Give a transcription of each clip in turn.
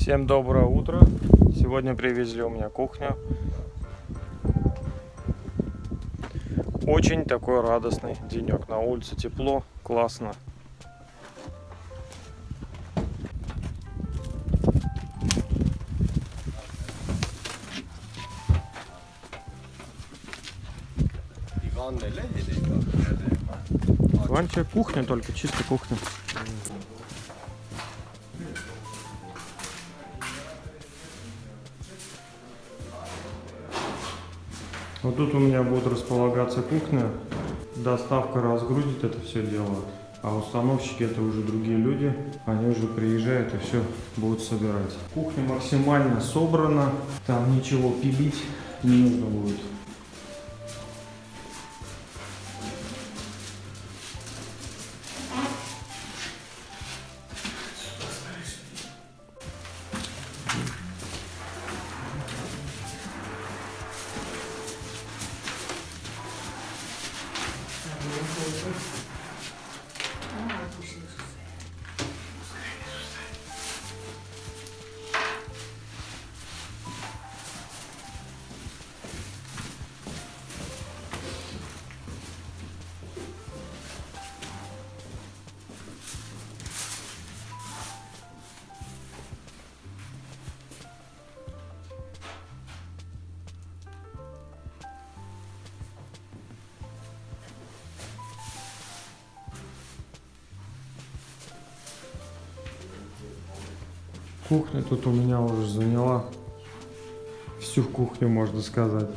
Всем доброе утро. Сегодня привезли у меня кухню. Очень такой радостный денек. На улице тепло, классно. Ванча кухня только, чисто кухня. Вот тут у меня будет располагаться кухня. Доставка разгрузит это все дело. А установщики это уже другие люди. Они уже приезжают и все будут собирать. Кухня максимально собрана. Там ничего пилить не нужно будет. Кухня тут у меня уже заняла всю кухню, можно сказать.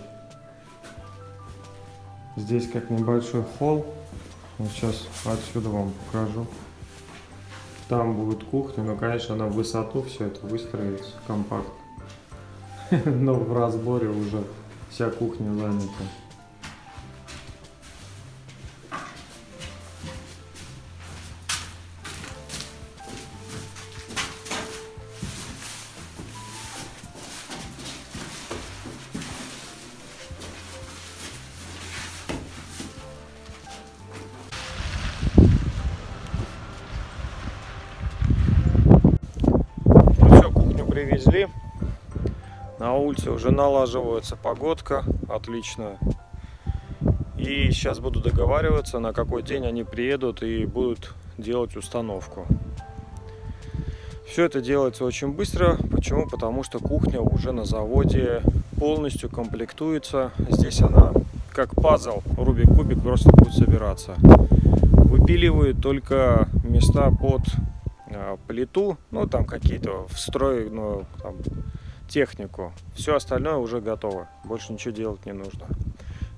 Здесь как небольшой холл. Вот сейчас отсюда вам покажу. Там будет кухня, но, конечно, она в высоту все это выстроится компактно. Но в разборе уже вся кухня занята. Привезли. На улице уже налаживается погодка, отлично. И сейчас буду договариваться, на какой день они приедут и будут делать установку. Все это делается очень быстро. Почему? Потому что кухня уже на заводе полностью комплектуется. Здесь она как пазл, Рубик кубик просто будет собираться. Выпиливают только места под плиту, ну там какие-то встроенную там, технику. Все остальное уже готово. Больше ничего делать не нужно.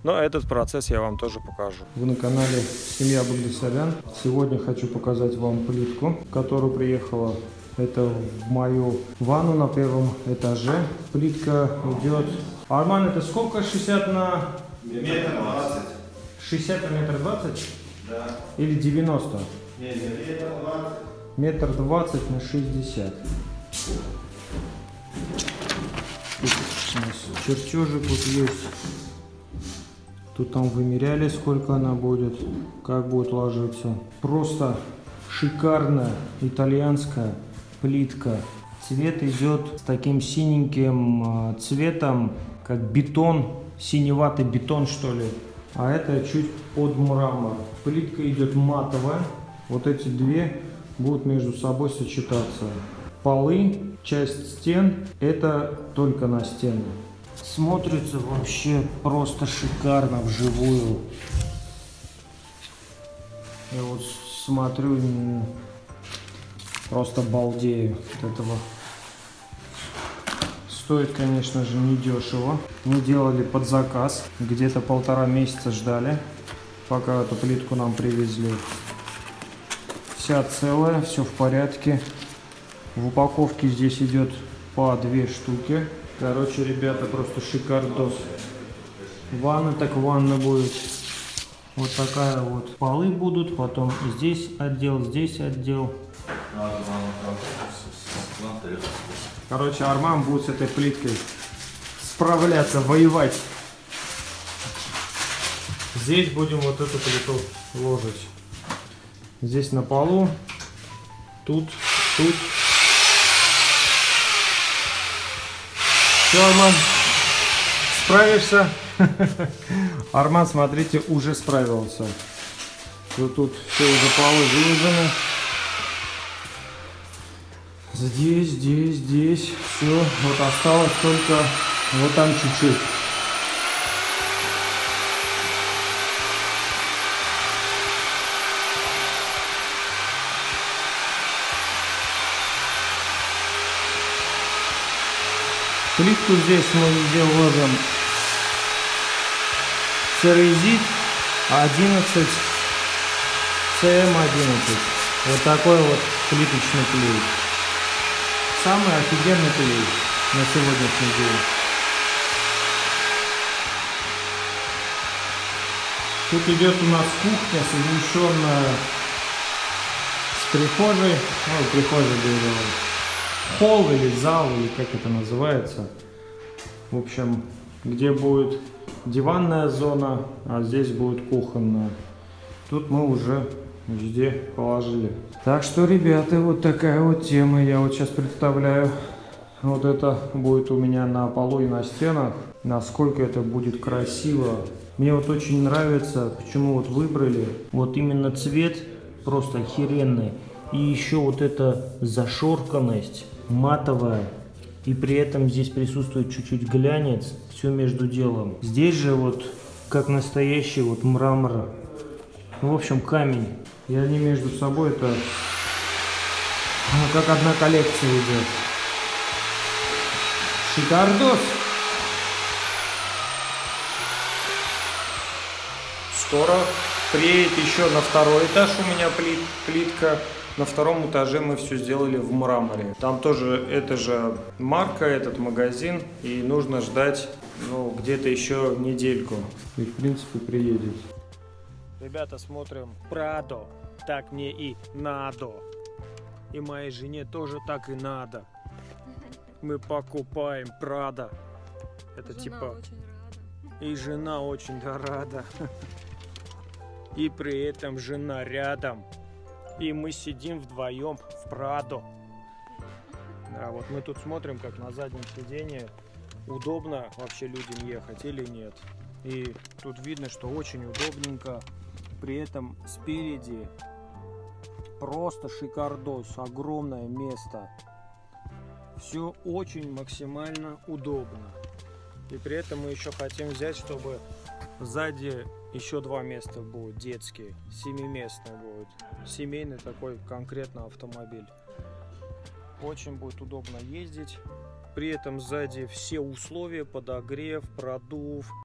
Но этот процесс я вам тоже покажу. Вы на канале Семья Багдасарян. Сегодня хочу показать вам плитку, которая приехала. Это в мою ванну на первом этаже. Плитка идет... Арман, это сколько? 60 на... Метр двадцать. 60 на метр 20? Да. Или 90? Не, не, метр двадцать. Метр двадцать на шестьдесят. Чертежик вот есть. Тут там вымеряли, сколько она будет, как будет ложиться. Просто шикарная итальянская плитка. Цвет идет с таким синеньким э, цветом, как бетон, синеватый бетон что ли. А это чуть под мрамор. Плитка идет матовая. Вот эти две будут между собой сочетаться. Полы, часть стен, это только на стены. Смотрится вообще просто шикарно вживую. Я вот смотрю, м, просто балдею от этого. Стоит, конечно же, недешево. Мы делали под заказ. Где-то полтора месяца ждали, пока эту плитку нам привезли. Вся целая, все в порядке. В упаковке здесь идет по две штуки. Короче, ребята, просто шикардос. Ванна так ванна будет. Вот такая вот. Полы будут, потом здесь отдел, здесь отдел. Короче, Арман будет с этой плиткой справляться, воевать. Здесь будем вот эту плиту ложить. Здесь на полу. Тут, тут. Все, Арман, справишься? Арман, смотрите, уже справился. Вот тут все уже полы выложены. Здесь, здесь, здесь. Все. Вот осталось только вот там чуть-чуть. Плитку здесь мы везде ложим церезит 11 CM11. Вот такой вот плиточный клей. Самый офигенный клей на сегодняшний день. Тут идет у нас кухня, совмещенная с прихожей. Ну, прихожей говорю. Холл или зал, или как это называется. В общем, где будет диванная зона, а здесь будет кухонная. Тут мы уже везде положили. Так что, ребята, вот такая вот тема. Я вот сейчас представляю, вот это будет у меня на полу и на стенах. Насколько это будет красиво. Мне вот очень нравится, почему вот выбрали. Вот именно цвет просто охеренный. И еще вот эта зашорканность матовая. И при этом здесь присутствует чуть-чуть глянец. Все между делом. Здесь же вот как настоящий вот мрамор. Ну, в общем, камень. И они между собой это ну, как одна коллекция идет. Шикардос! Скоро приедет еще на второй этаж у меня плит, плитка. На втором этаже мы все сделали в мраморе. Там тоже это же марка, этот магазин. И нужно ждать ну, где-то еще недельку. И в принципе приедет. Ребята, смотрим Прадо. Так мне и надо. И моей жене тоже так и надо. Мы покупаем Прада. Это Жена типа... И жена очень рада. И при этом жена рядом. И мы сидим вдвоем в Прадо. Да, вот мы тут смотрим, как на заднем сиденье удобно вообще людям ехать или нет. И тут видно, что очень удобненько. При этом спереди просто шикардос, огромное место. Все очень максимально удобно. И при этом мы еще хотим взять, чтобы сзади еще два места будет детские, семиместный будет. Семейный такой конкретно автомобиль. Очень будет удобно ездить. При этом сзади все условия, подогрев, продув,